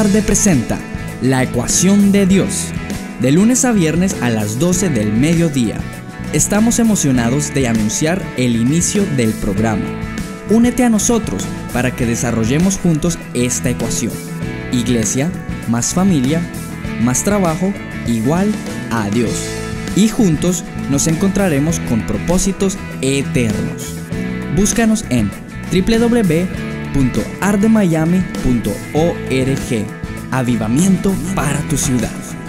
Arde presenta La ecuación de Dios, de lunes a viernes a las 12 del mediodía. Estamos emocionados de anunciar el inicio del programa. Únete a nosotros para que desarrollemos juntos esta ecuación. Iglesia más familia más trabajo igual a Dios. Y juntos nos encontraremos con propósitos eternos. Búscanos en www.ardemiami.org. Avivamiento para tu ciudad.